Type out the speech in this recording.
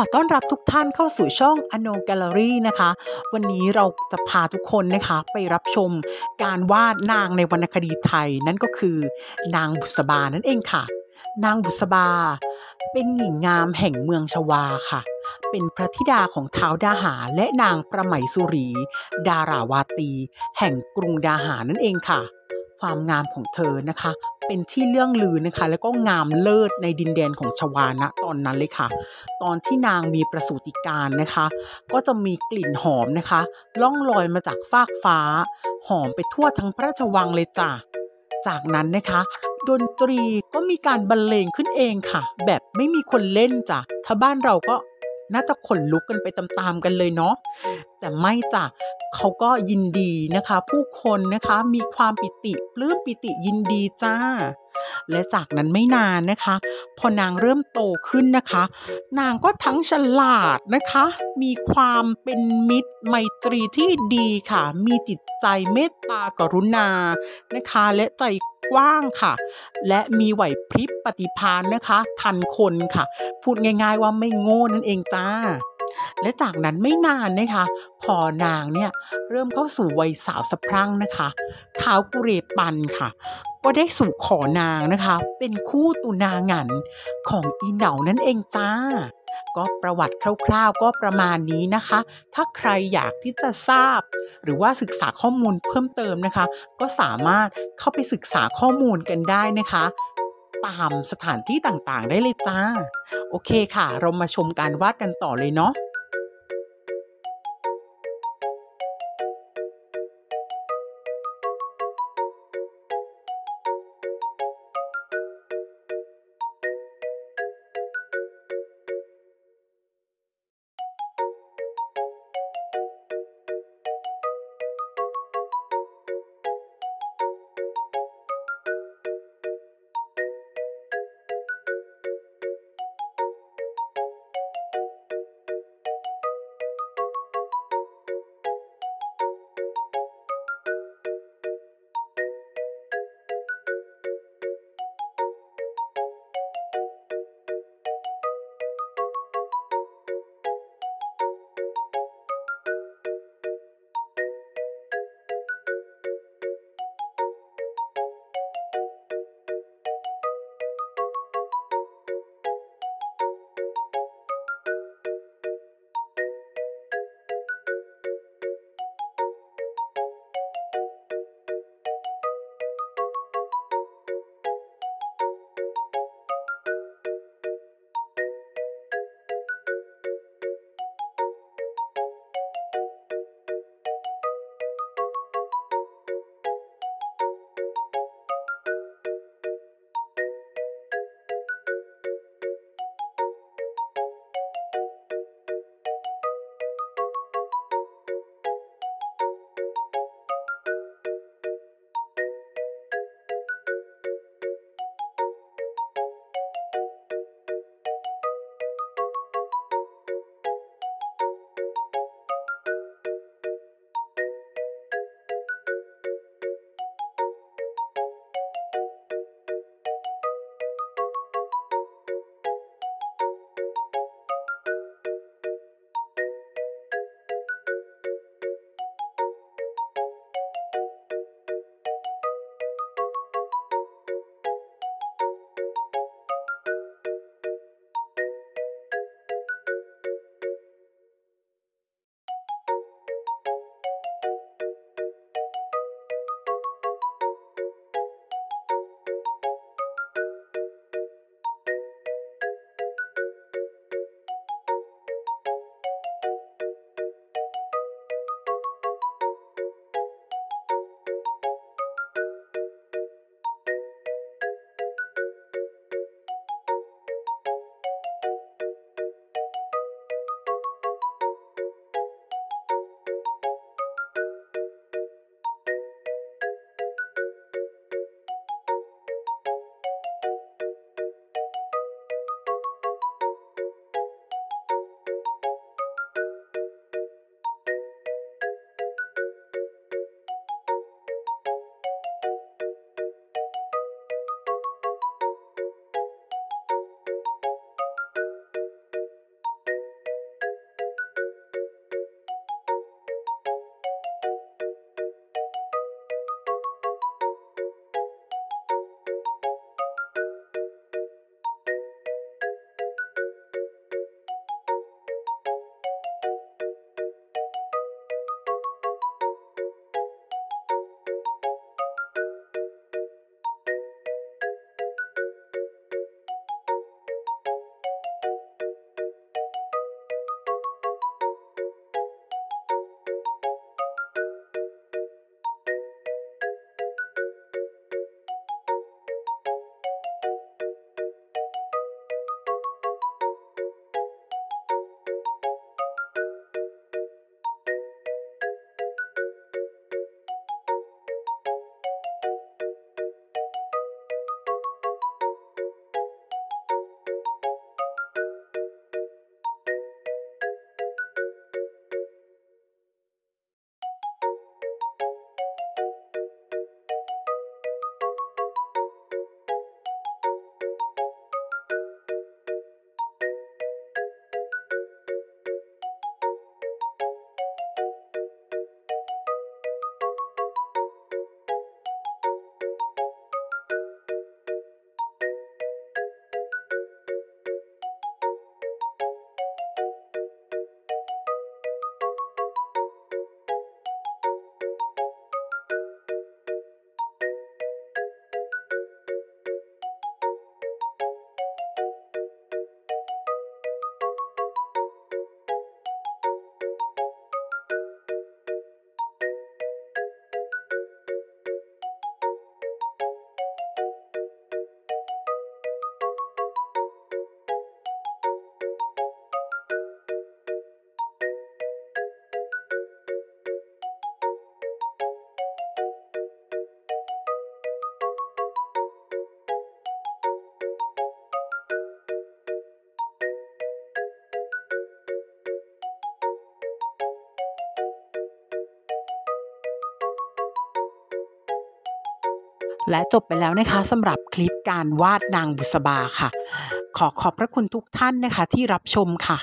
อต้อนรับทุกท่านเข้าสู่ช่องอโนแกลเลอรี่นะคะ วันนี้เราจะพาทุกคนนะคะไปรับชมการวาดนางในวรรณคดีไทย นั่นก็คือนางบุษบานั่นเองค่ะ นางบุษบา เป็นหญิงงามแห่งเมืองชวาค่ะ เป็นพระธิดาของท้าวดาหาและนางประไหมสุรี ดาราวาตี แห่งกรุงดาหานั่นเองค่ะ ความงามของเธอนะคะ เป็นที่เรื่องลือนะคะ แล้วก็งามเลิศในดินแดนของชวานะตอนนั้นเลยค่ะ ตอนที่นางมีประสูติการนะคะ ก็จะมีกลิ่นหอมนะคะ ล่องลอยมาจากฟากฟ้า หอมไปทั่วทั้งพระราชวังเลยจ้ะจากนั้นนะคะ ดนตรีก็มีการบรรเลงขึ้นเองค่ะ แบบไม่มีคนเล่นจ้ะถ้าบ้านเราก็ น่าจะขนลุกกันไปตามๆกันเลยเนาะแต่ไม่จ้ะเขาก็ยินดีนะคะ ผู้คนนะคะมีความปิติปลื้มปิติยินดีจ้า และจากนั้นไม่นานนะคะ พอนางเริ่มโตขึ้นนะคะ นางก็ทั้งฉลาดนะคะ มีความเป็นมิตรไมตรีที่ดีค่ะ มีจิตใจเมตตากรุณานะคะ และใจกว้างค่ะ และมีไหวพริบปฏิภาณนะคะ ทันคนค่ะ พูดง่ายๆว่าไม่โง่นั่นเองจ้า และจากนั้นไม่นานนะคะ พอนางเนี่ยเริ่มเข้าสู่วัยสาวสะพรั่งนะคะท้าวกุเรปันค่ะ ก็ได้สู่ขอนางนะคะ เป็นคู่ตุนางันของอีเหนานั่นเองจ้า ก็ประวัติคร่าวๆก็ประมาณนี้นะคะ ถ้าใครอยากที่จะทราบ หรือว่าศึกษาข้อมูลเพิ่มเติมนะคะ ก็สามารถเข้าไปศึกษาข้อมูลกันได้นะคะ ตามสถานที่ต่างๆ ได้เลยจ้า โอเคค่ะ เรามาชมการวาดกันต่อเลยเนาะ และจบไปแล้วนะคะสำหรับคลิปการวาดนางบุษบาค่ะ ขอขอบพระคุณทุกท่านนะคะที่รับชมค่ะ